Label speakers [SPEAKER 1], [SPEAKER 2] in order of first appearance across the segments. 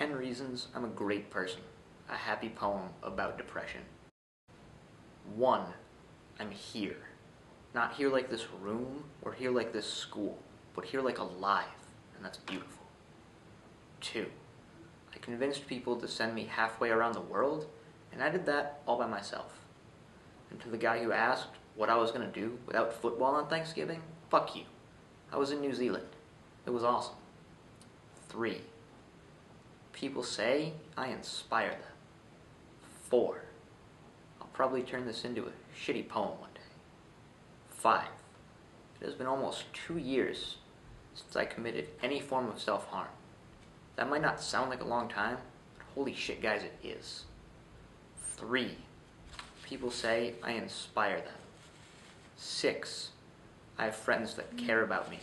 [SPEAKER 1] 10 Reasons I'm a Great Person, a happy poem about depression. 1. I'm here. Not here like this room or here like this school, but here like alive, and that's beautiful. 2. I convinced people to send me halfway around the world, and I did that all by myself. And to the guy who asked what I was going to do without football on Thanksgiving, fuck you. I was in New Zealand. It was awesome. 3. People say I inspire them. 4. I'll probably turn this into a shitty poem one day. 5. It has been almost two years since I committed any form of self-harm. That might not sound like a long time, but holy shit guys it is. 3. People say I inspire them. 6. I have friends that care about me,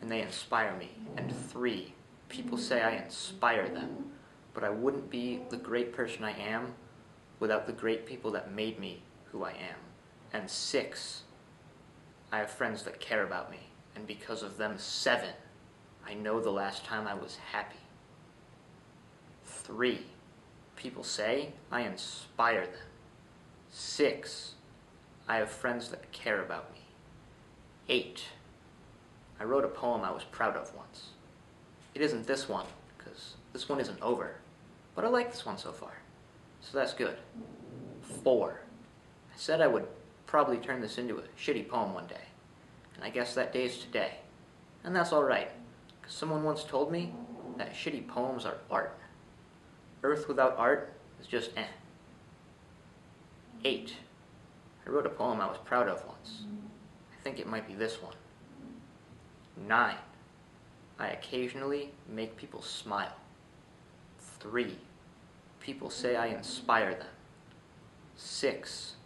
[SPEAKER 1] and they inspire me. And 3. People say I inspire them, but I wouldn't be the great person I am without the great people that made me who I am. And six, I have friends that care about me, and because of them, seven, I know the last time I was happy. Three, people say I inspire them. Six, I have friends that care about me. Eight, I wrote a poem I was proud of once. It isn't this one, because this one isn't over. But I like this one so far. So that's good. Four. I said I would probably turn this into a shitty poem one day. And I guess that day is today. And that's alright. Because someone once told me that shitty poems are art. Earth without art is just eh. Eight. I wrote a poem I was proud of once. I think it might be this one. Nine. I occasionally make people smile. Three, people say I inspire them. Six,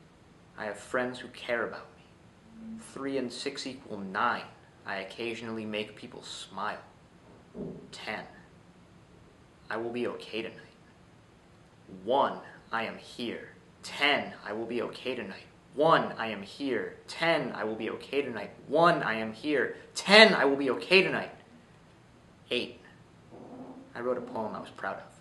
[SPEAKER 1] I have friends who care about me. Three and six equal nine. I occasionally make people smile. Ten, I will be okay tonight. One, I am here. Ten, I will be okay tonight. One, I am here. Ten, I will be okay tonight. One, I am here. Ten, I will be okay tonight. Eight. I wrote a poem I was proud of.